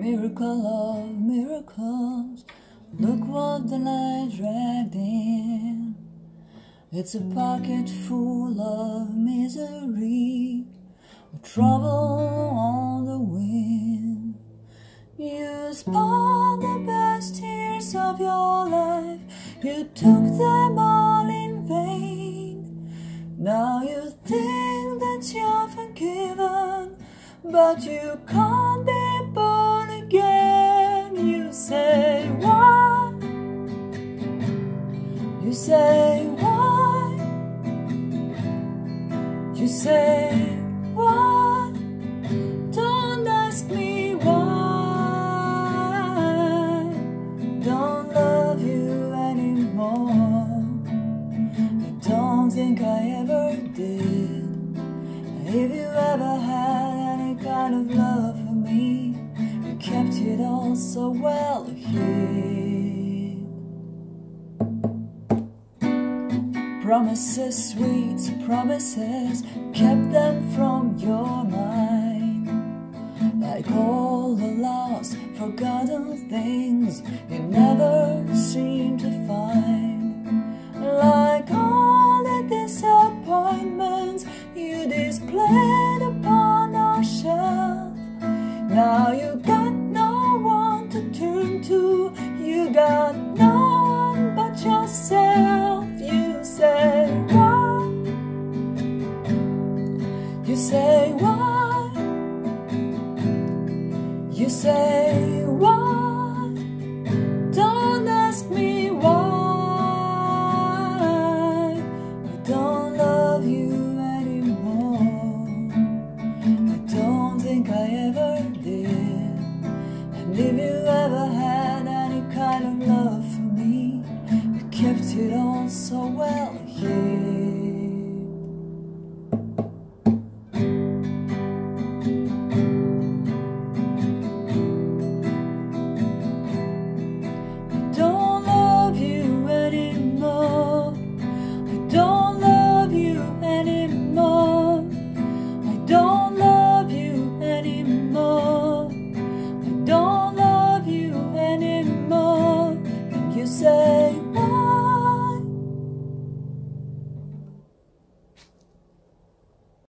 Miracle of miracles, look what the night dragged in. It's a pocket full of misery, trouble on the wind. You spawned the best years of your life, you took them all in vain. Now you think that you're forgiven, but you can't be You say, Why? Don't ask me why. Don't love you anymore. I don't think I ever did. If you ever had any kind of love for me, you kept it all so Promises, sweet promises, kept them from your mind. Like all the lost, forgotten things you never seem to find. Like all the disappointments you displayed upon our shelf. Now you got no one to turn to, you got say why? You say why? Don't ask me why. I don't love you anymore. I don't think I ever did. And if you ever had any kind of love for me, you kept it all so well, yeah.